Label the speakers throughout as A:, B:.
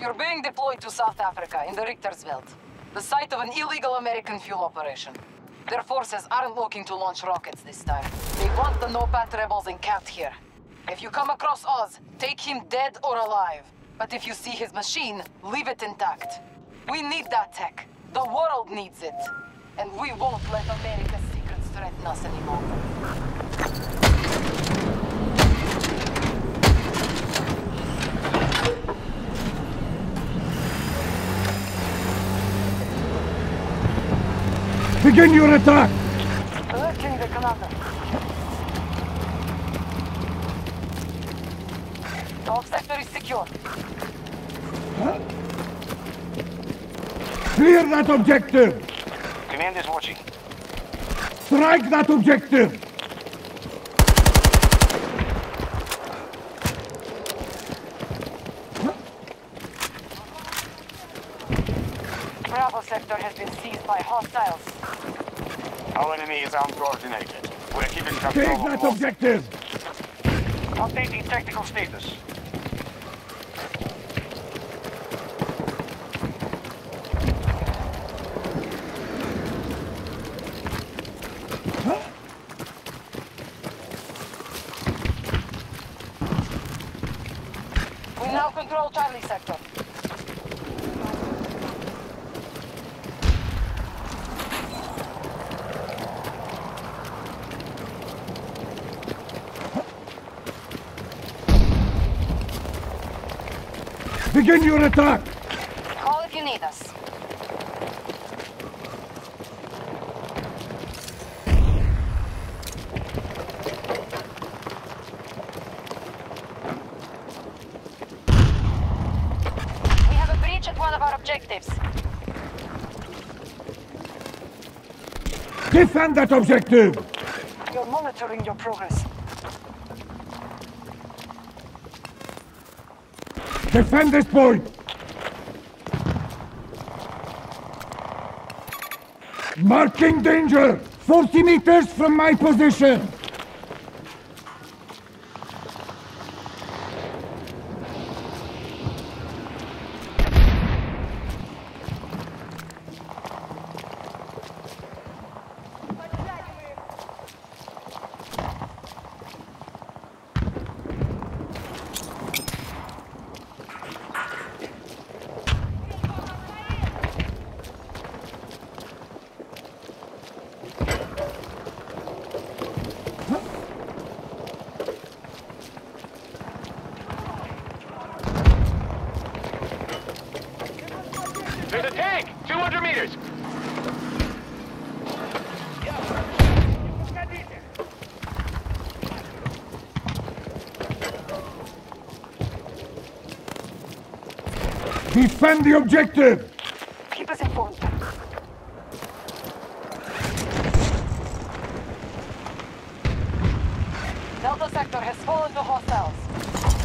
A: You're being deployed to South Africa in the Richtersveld, the site of an illegal American fuel operation. Their forces aren't looking to launch rockets this time. They want the NOPAT rebels encamped here. If you come across Oz, take him dead or alive. But if you see his machine, leave it intact. We need that tech. The world needs it. And we won't let America's secrets threaten us anymore.
B: Begin your attack!
A: Alerting the commander. All sector is secure.
B: Clear that objective!
C: Command is watching.
B: Strike that objective!
A: Bravo sector has been seized by hostiles.
C: Our enemy is uncoordinated. We're keeping
B: Take that
C: of all.
B: objective!
C: Updating technical status.
A: We now control Charlie sector.
B: Begin your attack!
A: Call if you need us. We have a breach at one of our objectives.
B: Defend that objective!
A: You're monitoring your progress.
B: Defend this point! Marking danger! 40 meters from my position!
C: There's a tank! 200 meters!
B: Defend the objective!
A: Keep us informed. Delta sector has fallen to hostiles.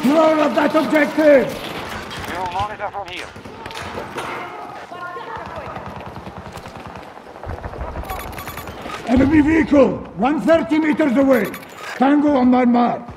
B: Control of that objective!
C: We will monitor from here.
B: Enemy vehicle! 130 meters away! Tango on my mark!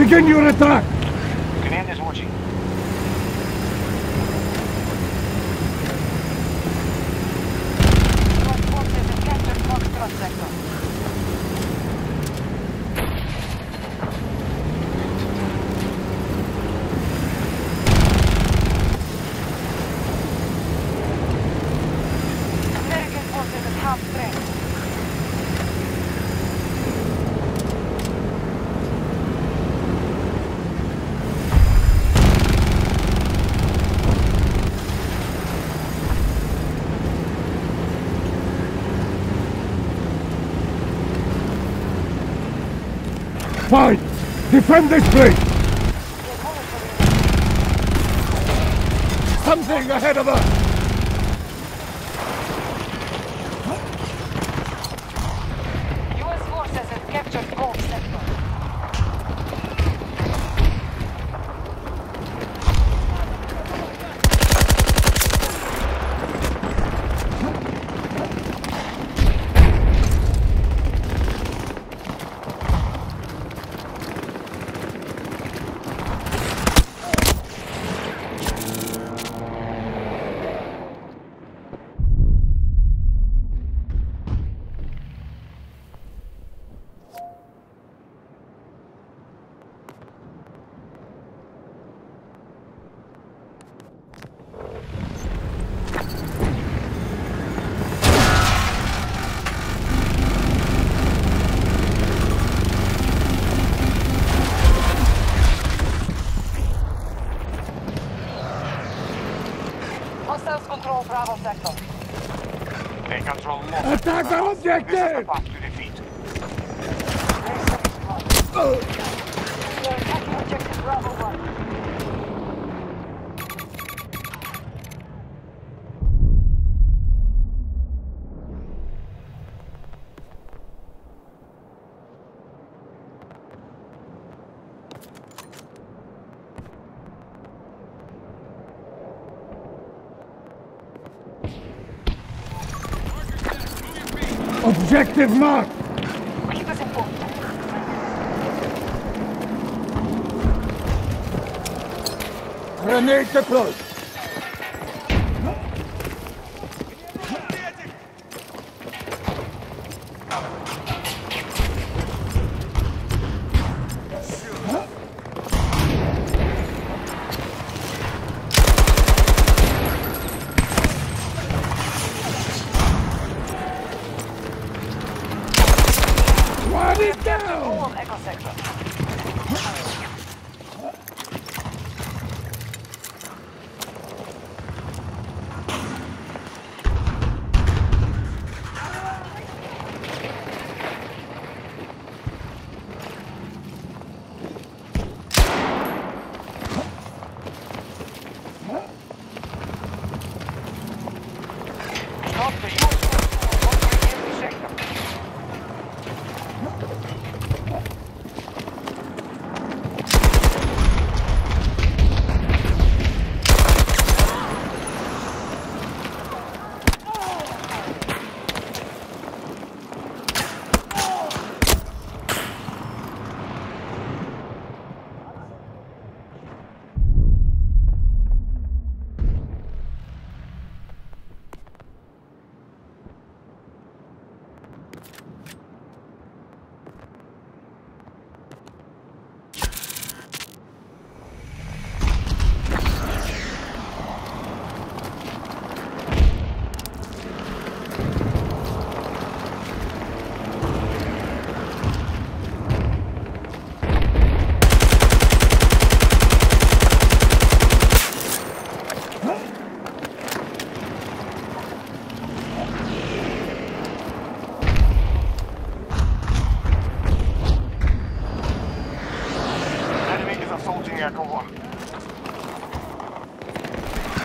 B: Begin your attack!
C: Command is watching.
A: US forces have captured Foxtrot sector. American forces at half strength.
B: Fight! Defend this place! Something ahead of us!
A: US forces have captured Golf sector. Hostiles control Bravo sector.
C: They control most
B: Attack our
C: This is the
B: objective!
C: path to defeat.
A: We are attacking objective Bravo 1.
B: Objective mark! Grenade deployed!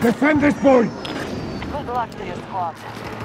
B: Defend this boy!
A: Good luck to your squad.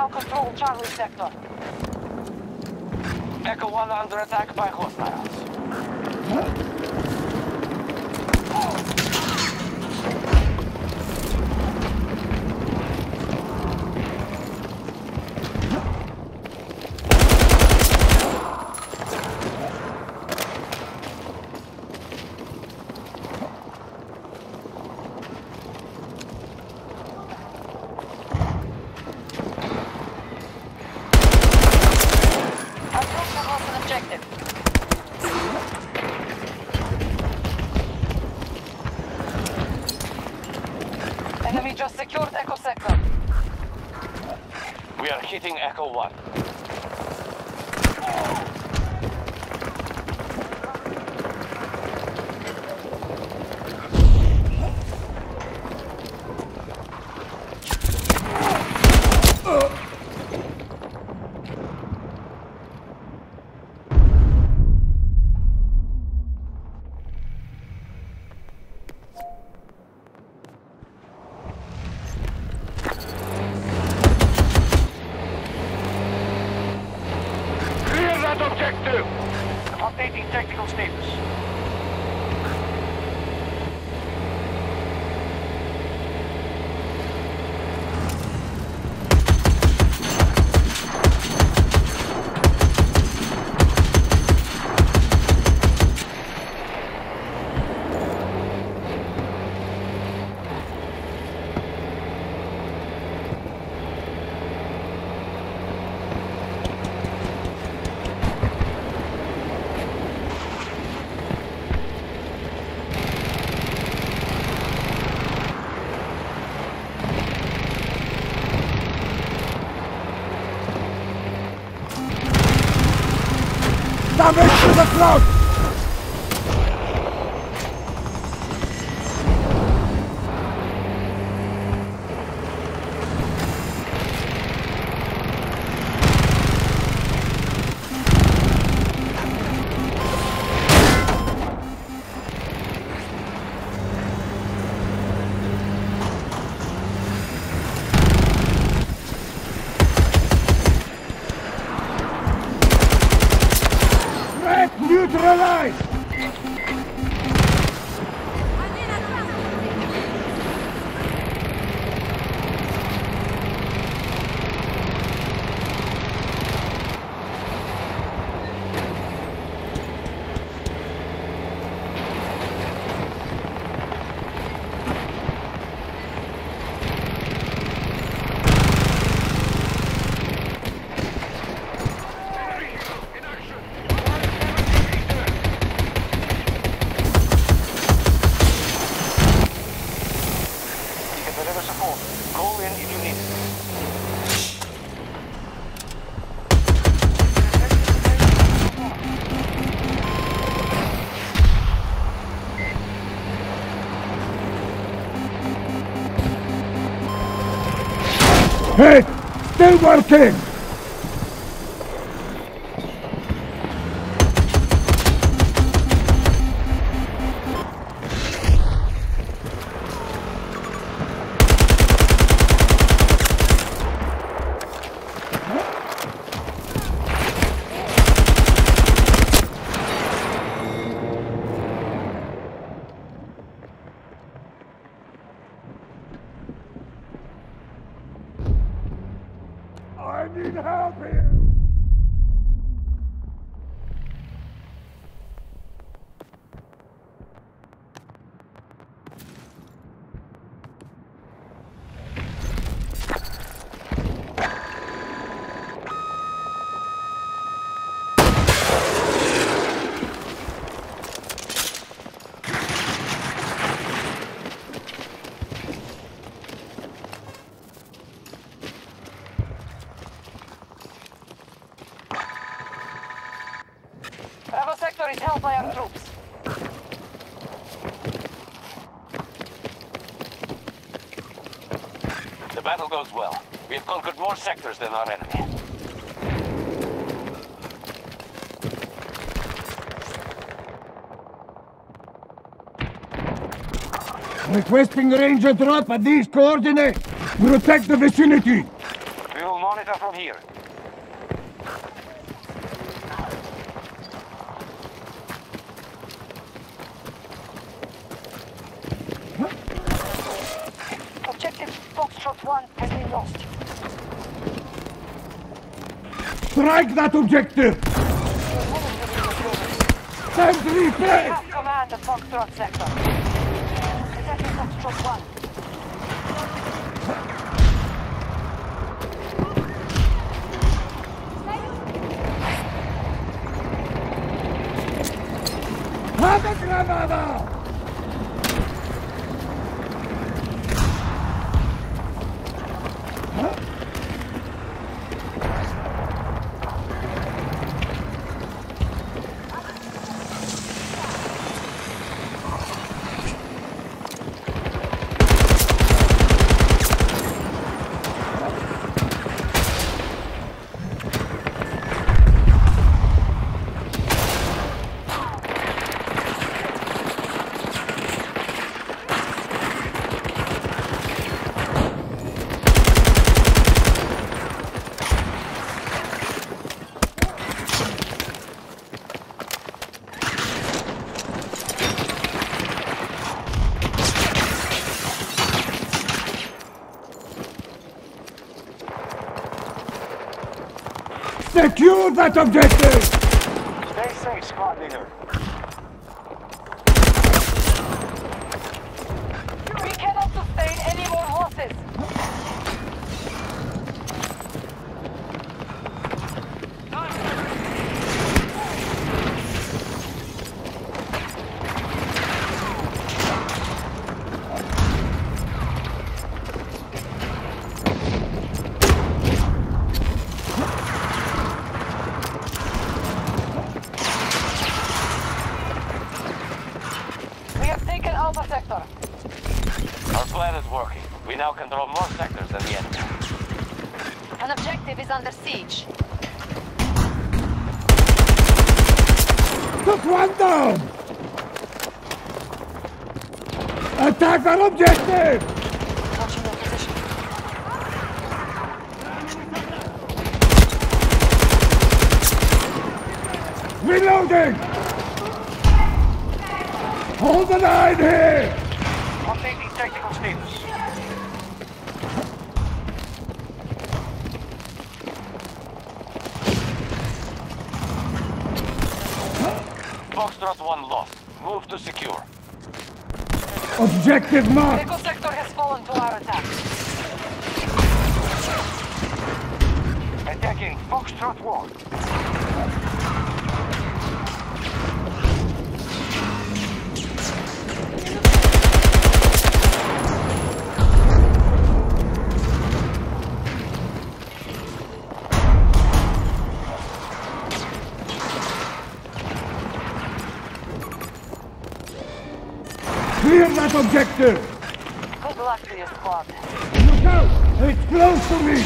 A: now control Charlie sector.
C: Echo 1 under attack by hostile. Look!
B: Hey! Still working!
C: Battle goes well. We have conquered more sectors than our enemy.
B: Requesting ranger drop at these coordinates. Protect the vicinity.
C: We will monitor from here.
B: That objective. Sentry play.
A: Have command of Foxtrot sector. Attacking Foxtrot 1.
B: Have a granada. That objective.
C: Stay safe, squad leader.
A: We cannot sustain any more losses. We have taken Alpha Sector.
C: Our plan is working. We now control more sectors than the enemy.
A: An objective is under siege.
B: Took one down. Attack objective. Reloading. Hold the line here.
C: Updating technical status. Foxtrot 1 lost. Move to secure.
B: Objective mark.
A: Echo Sector has fallen to our attack.
C: Attacking Foxtrot 1.
B: Objective.
A: Good luck to your squad.
B: Look out. It's close to me.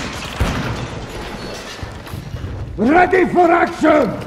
B: Ready for action.